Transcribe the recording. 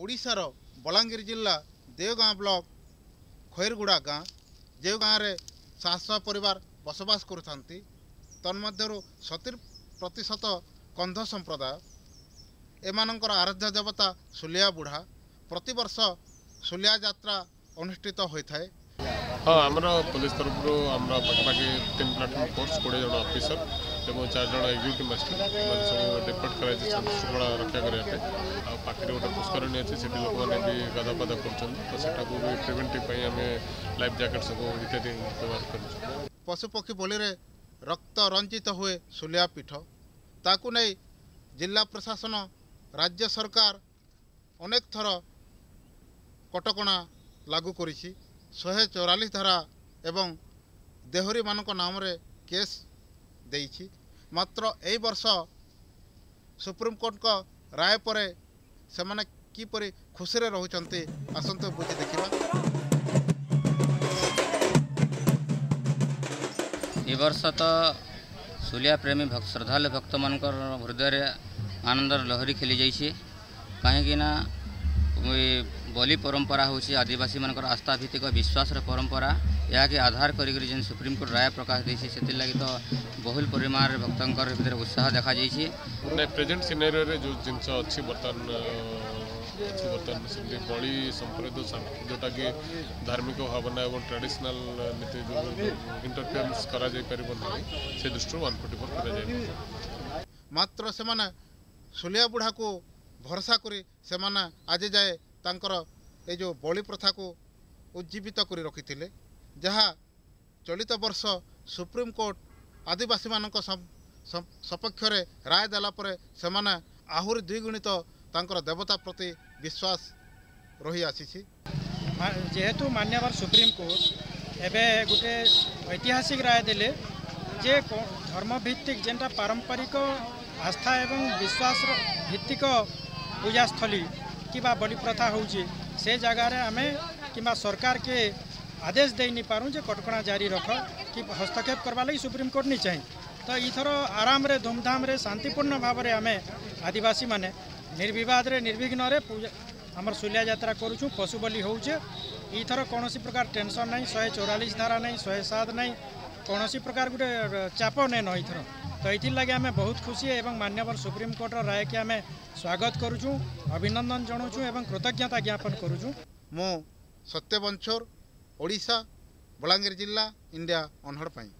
ଓଡ଼ିଶାର ବଲାଙ୍ଗୀର ଜିଲ୍ଲା ଦେଓଗାଁ ବ୍ଲକ ଖଇରଗୁଡ଼ା ଗାଁ ଯେଉଁ ଗାଁରେ ସାତଶହ ପରିବାର ବସବାସ କରୁଥାନ୍ତି ତନ୍ମଧ୍ୟରୁ ସତୁରି ପ୍ରତିଶତ କନ୍ଧ ସମ୍ପ୍ରଦାୟ ଏମାନଙ୍କର ଆରାଧ୍ୟ ଦେବତା ସୁଲିଆ ବୁଢ଼ା ପ୍ରତିବର୍ଷ ସୁଲିଆ ଯାତ୍ରା ଅନୁଷ୍ଠିତ ହୋଇଥାଏ ହଁ ଆମର ପୋଲିସ ତରଫରୁ ଆମର ପାଖାପାଖି ତିନି ପ୍ଲାଟଫର୍ମ ଫୋର୍ସ କୋଡ଼ିଏ ଜଣ ଅଫିସର ଏବଂ ଚାରି ଜଣ ଏକ୍ଜିକ୍ୟୁଟିଭ୍ ମାଷ୍ଟର ସବୁ ଡେପୁଟ କରାଯାଇଛି ଶୃଙ୍ଖଳା ରକ୍ଷା କରିବା ପାଇଁ আকেউটা পোস্কর নেছে সেটি লোকালিটি গাদাপাদা করছন্দ তো সেটাକୁ পেভেন্টি পই আমি লাইভ দি কাড়িবো ইতেদিন দরকার পড়িছে পশুপক্ষি বলিরে রক্ত রঞ্জিত হয়ে সুলিয়া পিঠ তাকু নাই জেলা প্রশাসন রাজ্য সরকার অনেক ধর কঠকনা লাগু কৰিছি 144 ধারা এবং দেহরি মানক নামরে কেস দেইছি মাত্র এই বর্ষ সুপ্রিম কোর্ট কো রায় পরে ସେମାନେ କିପରି ଖୁସିରେ ରହୁଛନ୍ତି ଆସନ୍ତୁ ବୁଝି ଦେଖିବା ଏ ବର୍ଷ ତ ସୁଲିଆ ପ୍ରେମୀ ଶ୍ରଦ୍ଧାଳୁ ଭକ୍ତମାନଙ୍କର ହୃଦୟରେ ଆନନ୍ଦର ଲହରୀ ଖେଳି ଯାଇଛି କାହିଁକିନା ବଲି ପରମ୍ପରା ହେଉଛି ଆଦିବାସୀମାନଙ୍କର ଆସ୍ଥା ଭିତ୍ତିକ ବିଶ୍ୱାସର ପରମ୍ପରା यहाँ के आधार कर सुप्रीमकोर्ट राय प्रकाश देती लगी तो बहुल परिमाण भक्त उत्साह देखा प्रेजेंट सिनेरियो रे जो जिन अच्छी बर्तन अच्छी बर्तन बड़ी संप्रदाय जोटा कि धार्मिक भावना और ट्रेडिशनल नीति जो इंटरफेन्स करके मात्र से बुढ़ा को भरोसा कर आज जाए ये बलि प्रथा को उज्जीवित कर रखी थे ଯାହା ଚଳିତ ବର୍ଷ ସୁପ୍ରିମକୋର୍ଟ ଆଦିବାସୀମାନଙ୍କ ସପକ୍ଷରେ ରାୟ ଦେଲା ପରେ ସେମାନେ ଆହୁରି ଦ୍ୱିଗୁଣିତ ତାଙ୍କର ଦେବତା ପ୍ରତି ବିଶ୍ୱାସ ରହିଆସିଛି ଯେହେତୁ ମାନ୍ୟବର ସୁପ୍ରିମକୋର୍ଟ ଏବେ ଗୋଟେ ଐତିହାସିକ ରାୟ ଦେଲେ ଯେ ଧର୍ମଭିତ୍ତିକ ଯେନ୍ଟା ପାରମ୍ପରିକ ଆସ୍ଥା ଏବଂ ବିଶ୍ୱାସର ଭିତ୍ତିକ ପୂଜାସ୍ଥଳୀ କିମ୍ବା ବଳି ପ୍ରଥା ହେଉଛି ସେ ଜାଗାରେ ଆମେ କିମ୍ବା ସରକାରକେ आदेश दे नहीं पारूँ जो कटक जारी रख कि हस्तक्षेप करवा लगी सुप्रीमकोर्ट नहीं चाहे तो यथर आराम धूमधाम शांतिपूर्ण भाव में आम आदिवासी मैंने निर्विवाद निर्विघ्न आम सुलिया जरा करुँ पशु बलि होर कौन प्रकार टेनसन ना शहे चौरालीस धारा ना शहे सात नहीं कौन प्रकार गोटे चाप नए थर तो ये आम बहुत खुशी एवं मान्यवर सुप्रीमकोर्टर राय के आम स्वागत करुचु अभिनंदन जनाऊँ कृतज्ञता ज्ञापन करुचु मु सत्यवंशोर ଓଡ଼ିଶା ବଲାଙ୍ଗୀର ଜିଲ୍ଲା ଇଣ୍ଡିଆ ଅନହଡ଼ ପାଇଁ